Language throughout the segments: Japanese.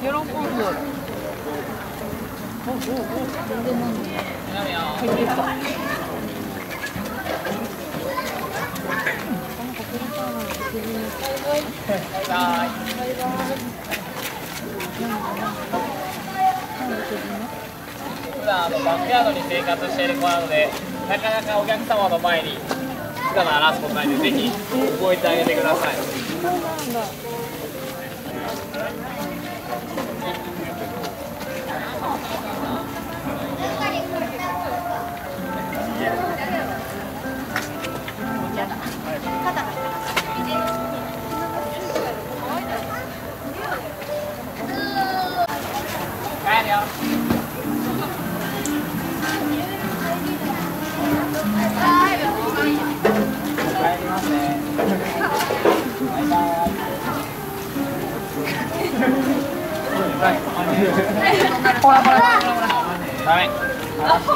喜んで。おおお全然飲んで。入ってた。バイバイ。普段あのバックヤードに生活している子なので、なかなかお客様の前に姿を話すことないので、ぜひ覚えてあげてください。そうなんだ。ほらほらほらほらダメ離して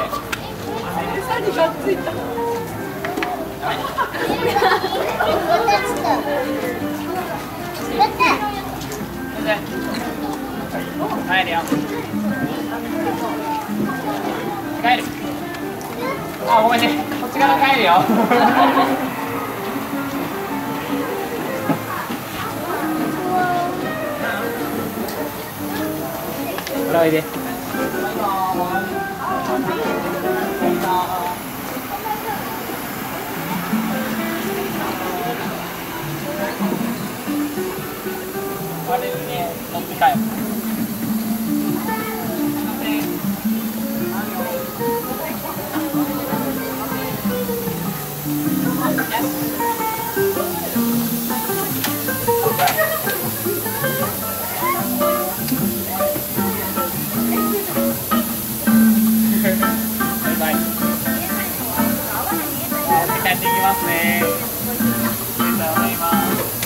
餌にがっついた帰るよ。帰る。あごめんね。こっちから帰るよ。ほらおいで。あれね持って帰るますね。ありがとうございます。